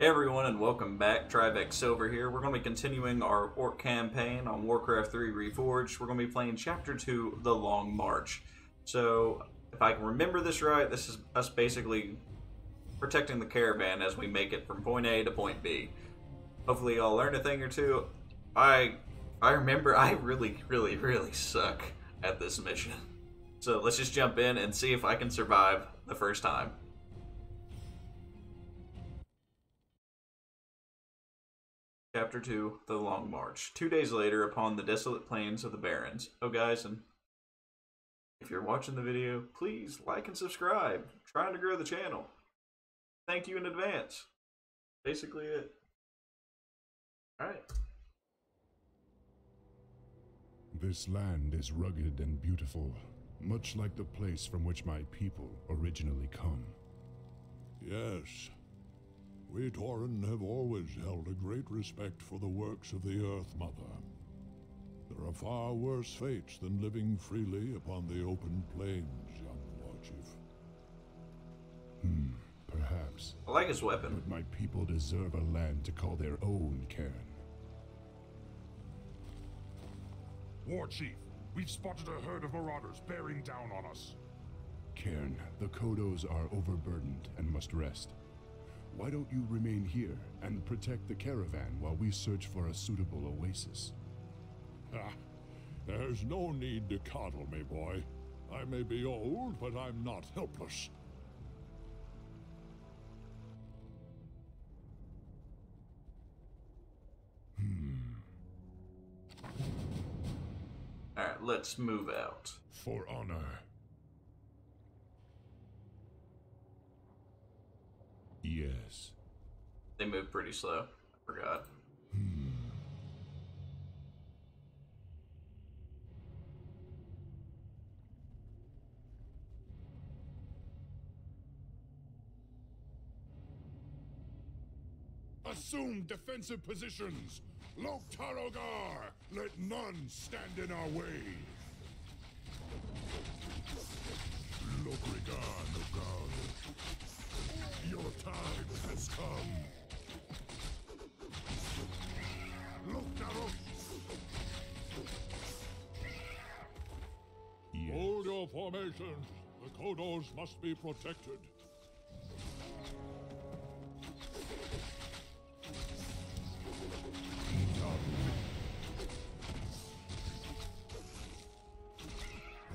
Hey everyone, and welcome back. Trivex Silver here. We're going to be continuing our Orc campaign on Warcraft 3 Reforged. We're going to be playing Chapter 2, The Long March. So, if I can remember this right, this is us basically protecting the caravan as we make it from point A to point B. Hopefully y'all learned a thing or two. I I remember I really, really, really suck at this mission. So let's just jump in and see if I can survive the first time. Chapter 2 The Long March. Two days later, upon the desolate plains of the Barrens. Oh, guys, and if you're watching the video, please like and subscribe. I'm trying to grow the channel. Thank you in advance. Basically, it. Alright. This land is rugged and beautiful, much like the place from which my people originally come. Yes. We Tauren have always held a great respect for the works of the Earth Mother. There are far worse fates than living freely upon the open plains, young Lord Chief. Hmm, perhaps. I like his weapon. But my people deserve a land to call their own, Cairn. War Chief, we've spotted a herd of marauders bearing down on us. Cairn, the Kodos are overburdened and must rest. Why don't you remain here and protect the caravan while we search for a suitable oasis? Ah, there's no need to coddle me, boy. I may be old, but I'm not helpless. Alright, let's move out. For honor. Yes. They move pretty slow. I forgot. Hmm. Assume defensive positions! Lok'tar ogar! Let none stand in our way! Lokrigar Nogar. Time has come! Lok Taro! Yes. Hold your formations! The Kodos must be protected.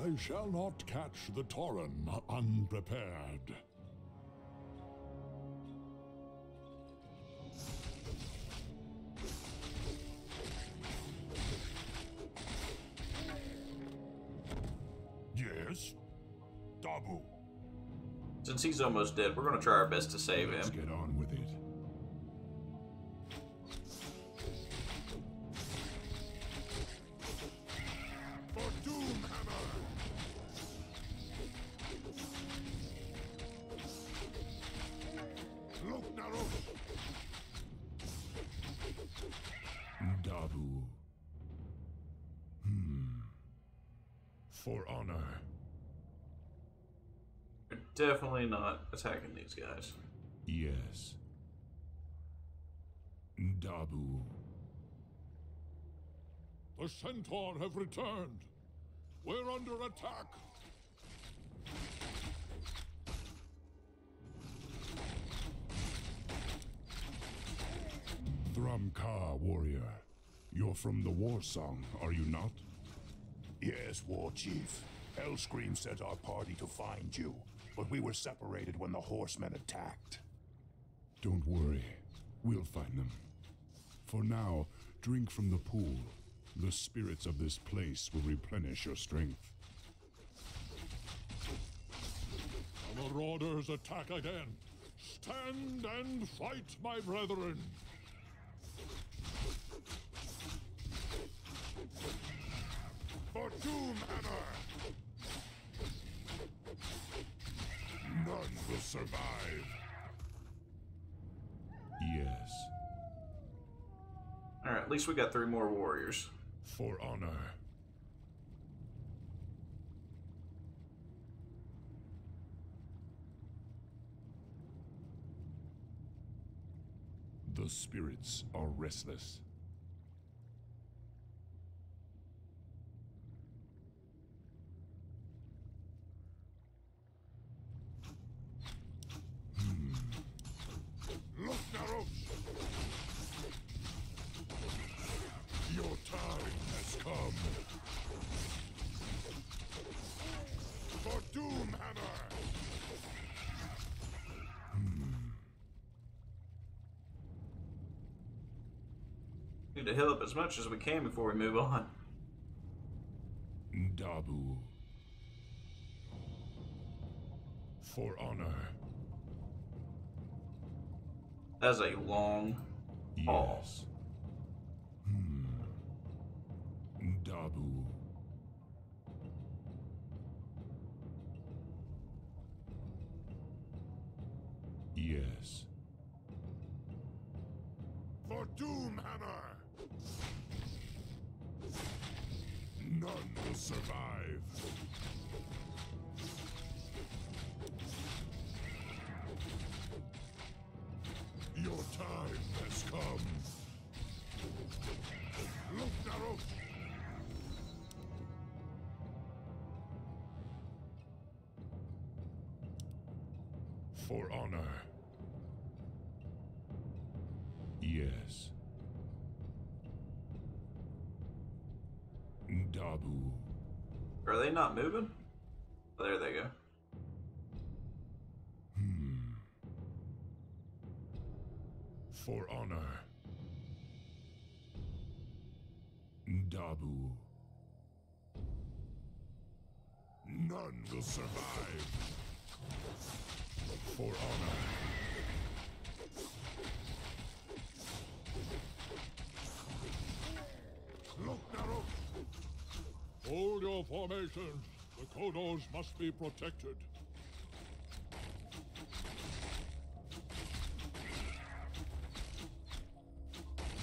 They shall not catch the Tauren unprepared. Yes? Dabu. Since he's almost dead, we're going to try our best to save Let's him. get on with it. For Doomhammer! Loknaros! Dabu. Hmm. For honor. We're definitely not attacking these guys. Yes. Dabu. The Centaur have returned! We're under attack! Throm-ka, warrior. You're from the Warsong, are you not? Yes, War Chief. Hellscream sent our party to find you, but we were separated when the horsemen attacked. Don't worry. We'll find them. For now, drink from the pool. The spirits of this place will replenish your strength. The Marauders attack again! Stand and fight, my brethren! For Doomhammer! None will survive! Yes. Alright, at least we got three more warriors. For honor. The spirits are restless. Look, Naros! Your time has come. For Doomhammer! Need to heal up as much as we can before we move on. Dabu. For honor. That's a long haul. Yes. Hmm. Dabu. Your time has come. Look, Naros! For honor. Yes. Dabu. Are they not moving? Oh, there they go. For honor. Dabu. None will survive. For honor. Look, Naros! Hold your formations. The Kodos must be protected.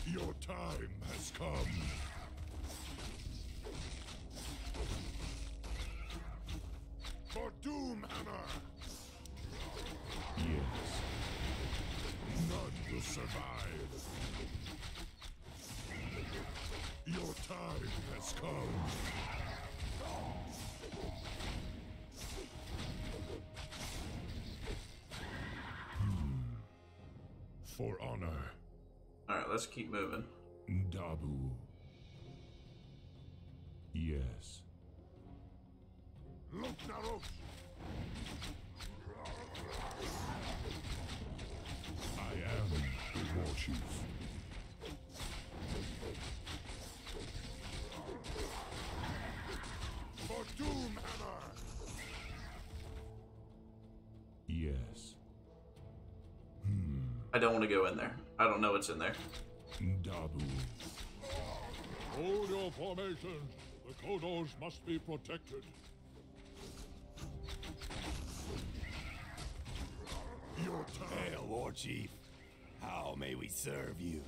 Your time has come. For Doomhammer! Yes. None will survive. Your time has come. Hmm. For honor. Alright, let's keep moving. Dabu. Yes. Look, Naros! I am the war chief. For Doomhammer! Yes. Hmm. I don't want to go in there. I don't know what's in there. Dabu. Hold your formations. The Kodos must be protected. Your time. Hail, War Chief. How may we serve you?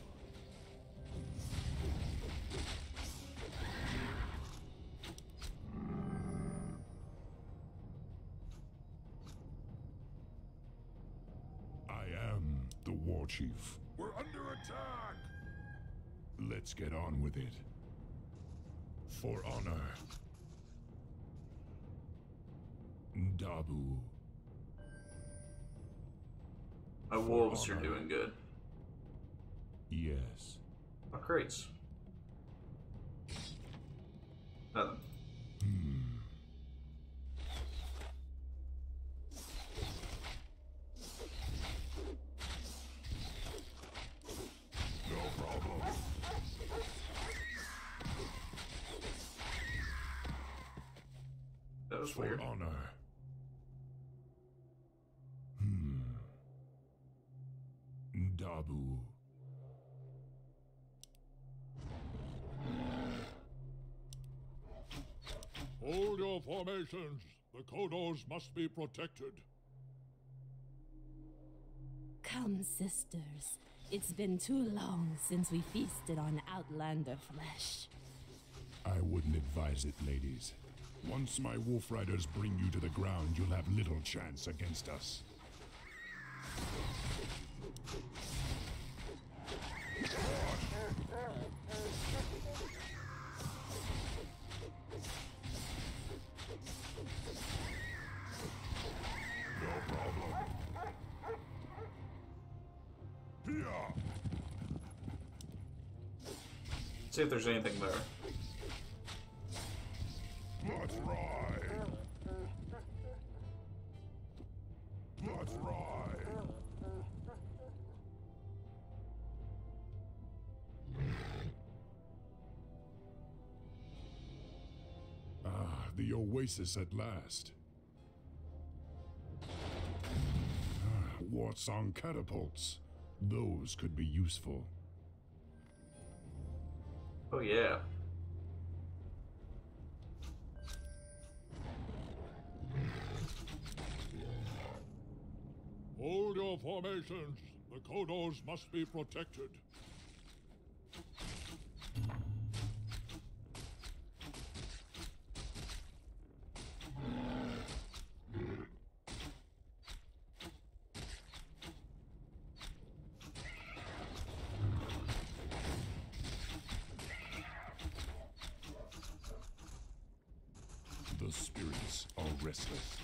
I am the war chief. We're under attack! Let's get on with it. For honor. Dabu. My wolves are doing good. Yes. My crates. Nothing. No problem. That was For weird. honor. Hmm. Dabu. Hold your formations. The Kodos must be protected. Come, sisters. It's been too long since we feasted on Outlander flesh. I wouldn't advise it, ladies. Once my wolf riders bring you to the ground, you'll have little chance against us. No problem. See if there's anything there. The oasis at last. Ah, What's on catapults? Those could be useful. Oh yeah. Hold your formations. The Kodos must be protected. The spirits are restless.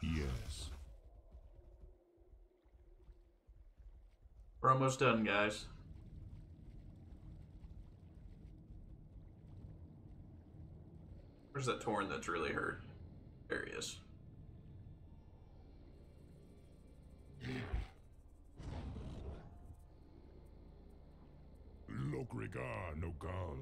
Yes. We're almost done, guys. Where's that Tauren that's really hurt? There he is. Lokrigar Nogal.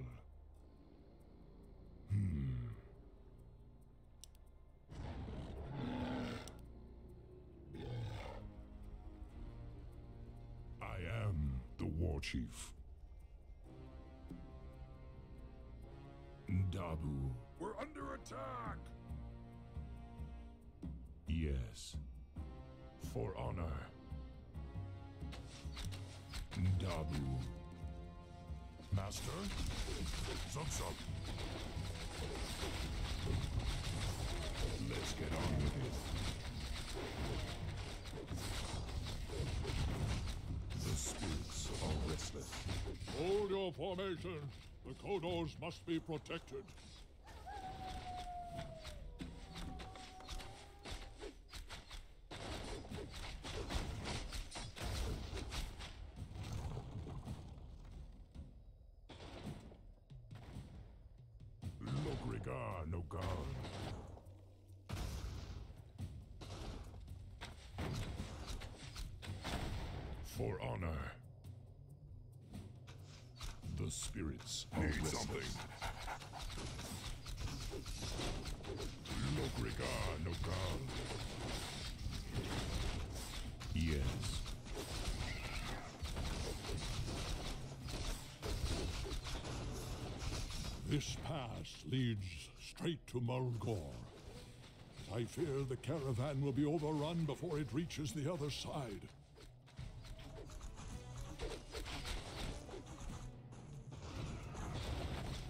Chief. Dabu. We're under attack. Yes. For honor. Dabu. Master? Zug Zug. Let's get on with it. The spirits Hold your formation. The Kodos must be protected. Nogal. For honor. The spirits Need restless. something. Nogal. Yes. This pass leads straight to Mulgore. I fear the caravan will be overrun before it reaches the other side.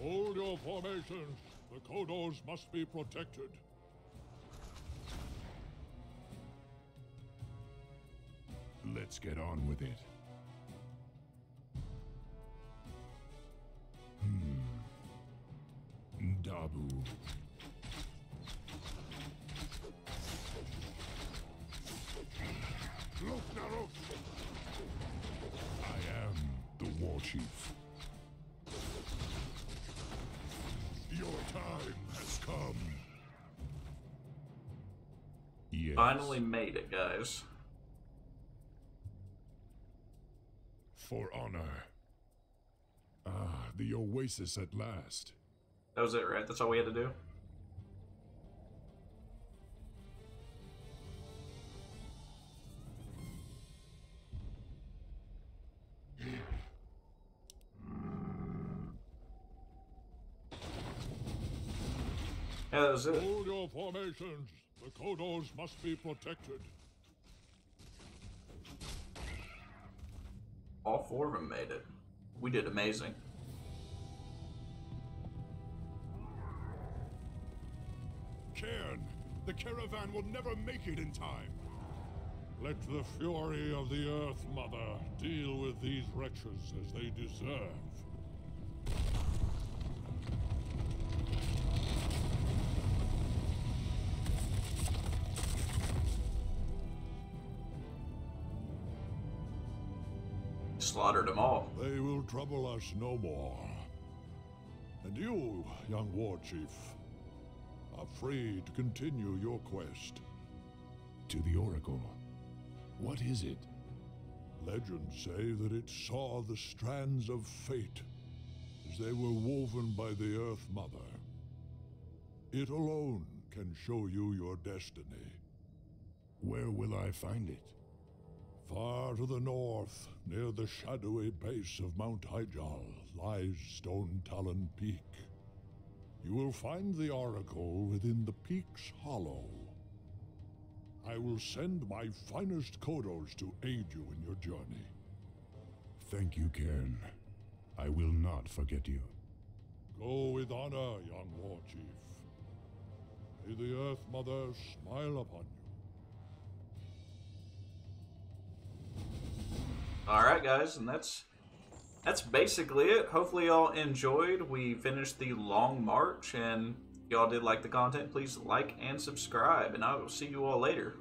Hold your formations. The Kodos must be protected. Let's get on with it. Hmm. Dabu. Finally made it, guys. For honor. Ah, the oasis at last. That was it, right? That's all we had to do? Yeah, that was it. Hold your formations. The Kodos must be protected. All four of them made it. We did amazing. Cairn, the caravan will never make it in time. Let the fury of the Earth Mother deal with these wretches as they deserve. Slaughtered them all. They will trouble us no more. And you, young war chief, are free to continue your quest. To the Oracle. What is it? Legends say that it saw the strands of fate as they were woven by the Earth Mother. It alone can show you your destiny. Where will I find it? Far to the north, near the shadowy base of Mount Hyjal, lies Stone Talon Peak. You will find the Oracle within the peak's hollow. I will send my finest Kodos to aid you in your journey. Thank you, Cairn. I will not forget you. Go with honor, young war chief. May the Earth Mother smile upon you. All right, guys, and that's that's basically it. Hopefully, y'all enjoyed. We finished the long march, and y'all did like the content. Please like and subscribe, and I will see you all later.